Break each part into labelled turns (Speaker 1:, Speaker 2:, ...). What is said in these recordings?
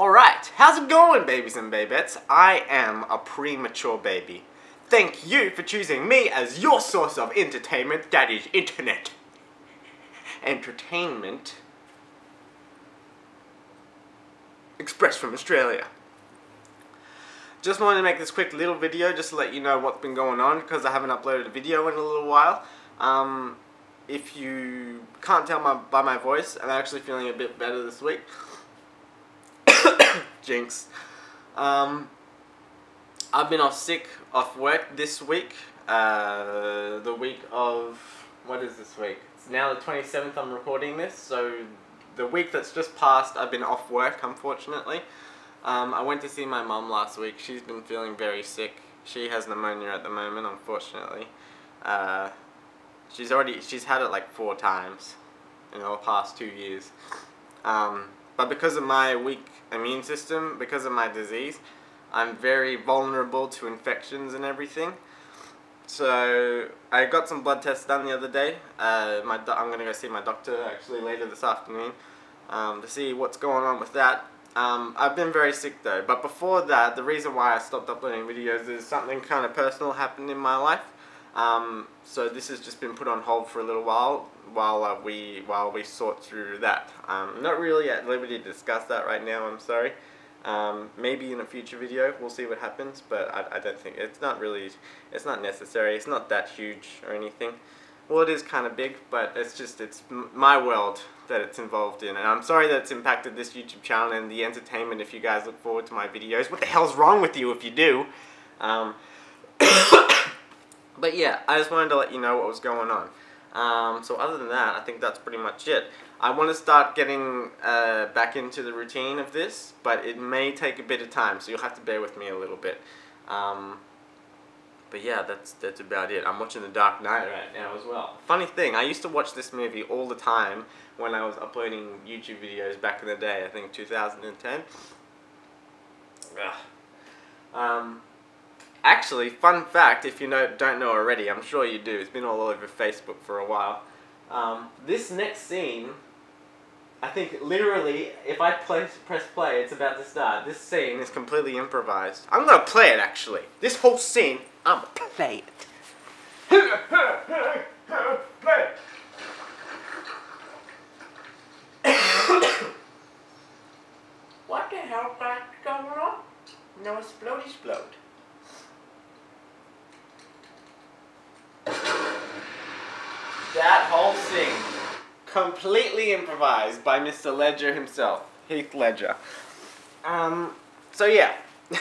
Speaker 1: Alright, how's it going, babies and babettes? I am a premature baby. Thank you for choosing me as your source of entertainment, that is, internet. Entertainment. Express from Australia. Just wanted to make this quick little video just to let you know what's been going on because I haven't uploaded a video in a little while. Um, if you can't tell my, by my voice, I'm actually feeling a bit better this week. Jinx. Um, I've been off sick, off work this week. Uh, the week of, what is this week? It's now the 27th I'm recording this, so the week that's just passed I've been off work, unfortunately. Um, I went to see my mum last week. She's been feeling very sick. She has pneumonia at the moment, unfortunately. Uh, she's already, she's had it like four times in the past two years. Um, but because of my weak immune system, because of my disease, I'm very vulnerable to infections and everything. So I got some blood tests done the other day. Uh, my I'm going to go see my doctor actually later this afternoon um, to see what's going on with that. Um, I've been very sick though, but before that, the reason why I stopped uploading videos is something kind of personal happened in my life. Um, so this has just been put on hold for a little while while uh, we while we sort through that. Um, not really at liberty to discuss that right now. I'm sorry. Um, maybe in a future video we'll see what happens, but I, I don't think it's not really it's not necessary. It's not that huge or anything. Well, it is kind of big, but it's just it's my world that it's involved in, and I'm sorry that it's impacted this YouTube channel and the entertainment. If you guys look forward to my videos, what the hell's wrong with you if you do? But yeah, I just wanted to let you know what was going on. Um, so other than that, I think that's pretty much it. I want to start getting uh, back into the routine of this, but it may take a bit of time, so you'll have to bear with me a little bit. Um, but yeah, that's that's about it. I'm watching The Dark Knight right now as well. Funny thing, I used to watch this movie all the time when I was uploading YouTube videos back in the day. I think 2010. Ugh. Um, Actually, fun fact, if you know, don't know already, I'm sure you do, it's been all over Facebook for a while. Um, this next scene, I think literally, if I play, press play, it's about to start. This scene is completely improvised. I'm gonna play it actually. This whole scene, I'm gonna play it. what the hell got going on? No explode explode. That whole scene, completely improvised by Mr. Ledger himself, Heath Ledger. Um, so yeah,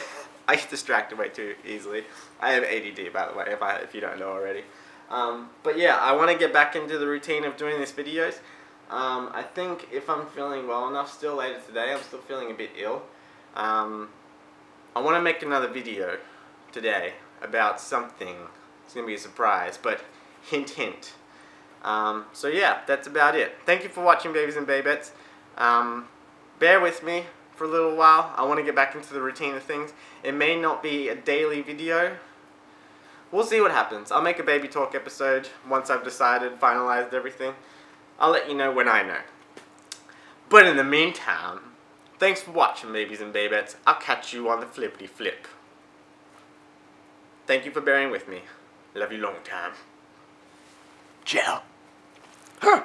Speaker 1: I get distracted way too easily. I have ADD, by the way, if I if you don't know already. Um, but yeah, I want to get back into the routine of doing these videos. Um, I think if I'm feeling well enough still later today, I'm still feeling a bit ill. Um, I want to make another video today about something. It's going to be a surprise, but hint hint. Um, so yeah, that's about it. Thank you for watching, babies and babettes. Um, bear with me for a little while. I want to get back into the routine of things. It may not be a daily video. We'll see what happens. I'll make a baby talk episode once I've decided, finalized everything. I'll let you know when I know. But in the meantime, thanks for watching, babies and babettes. I'll catch you on the flippity flip. Thank you for bearing with me. Love you long time. Ciao. Huh.